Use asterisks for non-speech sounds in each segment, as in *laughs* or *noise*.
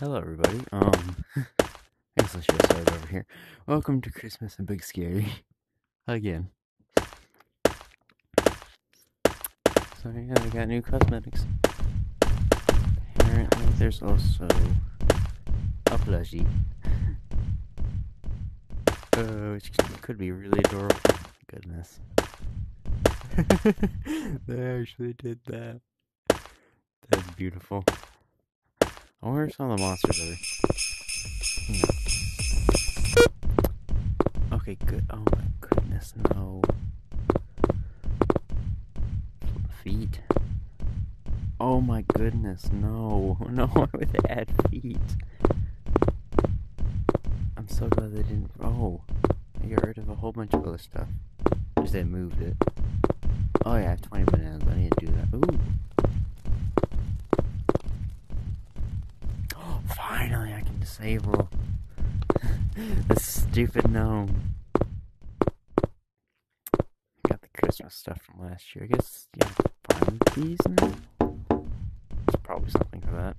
Hello, everybody. Um, *laughs* I guess I should started over here. Welcome to Christmas and Big Scary *laughs* again. So yeah, we got new cosmetics. Apparently, there's also a plushie, uh, *laughs* which could be really adorable. Goodness, they actually did that. That's beautiful. I wonder if some of the monsters are. Hmm. Okay, good. Oh my goodness, no. Feet. Oh my goodness, no. *laughs* No, why would add feet? I'm so glad they didn't. Oh, I got rid of a whole bunch of other stuff. Just they moved it. Oh yeah, I have 20 bananas. I need to do that. Ooh. Disable *laughs* this stupid gnome. Got the Christmas stuff from last year. I guess you have to find these now. There's probably something for that.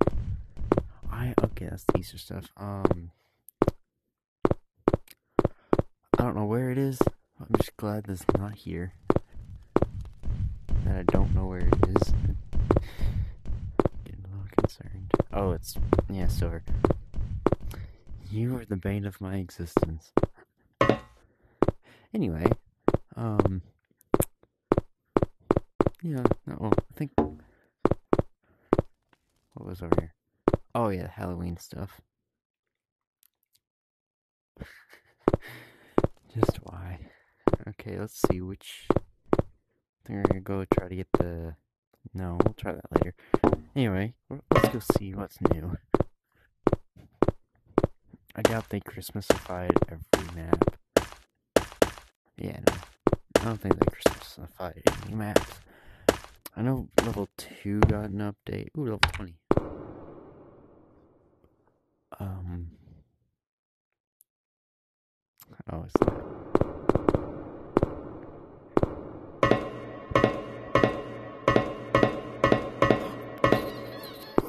I okay, that's the Easter stuff. Um, I don't know where it is. I'm just glad that's not here. That I don't know where it is. *laughs* Getting a little concerned. Oh, it's yeah, silver. You are the bane of my existence. Anyway, um, yeah, no, well, I think what was over here? Oh yeah, Halloween stuff. *laughs* Just why? Okay, let's see which. I think we're gonna go try to get the. No, we'll try that later. Anyway, let's go see what's new. I doubt they Christmasified every map. Yeah, no. I don't think they Christmasified any maps. I know level 2 got an update. Ooh, level 20. Um. Oh, it's that.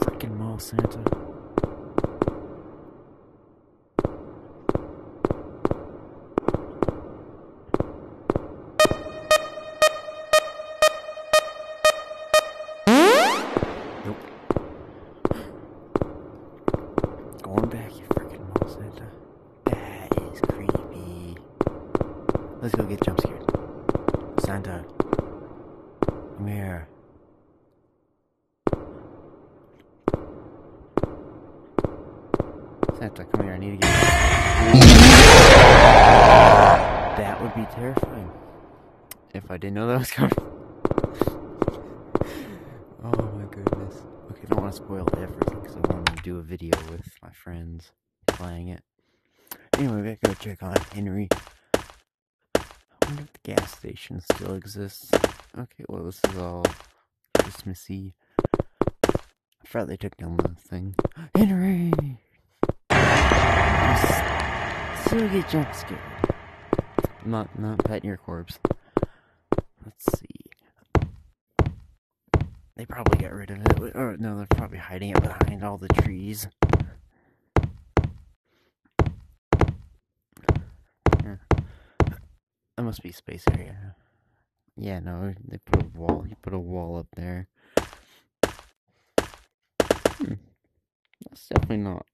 Freaking mall Santa. Let's go get jump scared. Santa. Come here. Santa, come here. I need to get. *laughs* That would be terrifying. If I didn't know that was coming. *laughs* oh my goodness. Okay, I don't want to spoil everything because I want to do a video with my friends playing it. Anyway, gotta go check on Henry. Wonder if the gas station still exists. Okay, well, this is all Christmassy. I forgot they took down the thing. *gasps* Henry! Still get jump scared. Not, not petting your corpse. Let's see. They probably got rid of it. Or, no, they're probably hiding it behind all the trees. Yeah. That must be space area. Yeah, no, they put a wall. You put a wall up there. Hmm. That's definitely not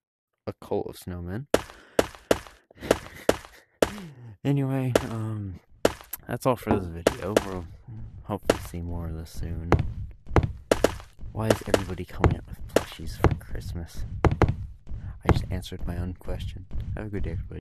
a cult of snowmen. *laughs* anyway, um, that's all for this video. We'll hopefully see more of this soon. Why is everybody coming up with plushies for Christmas? I just answered my own question. Have a good day, everybody.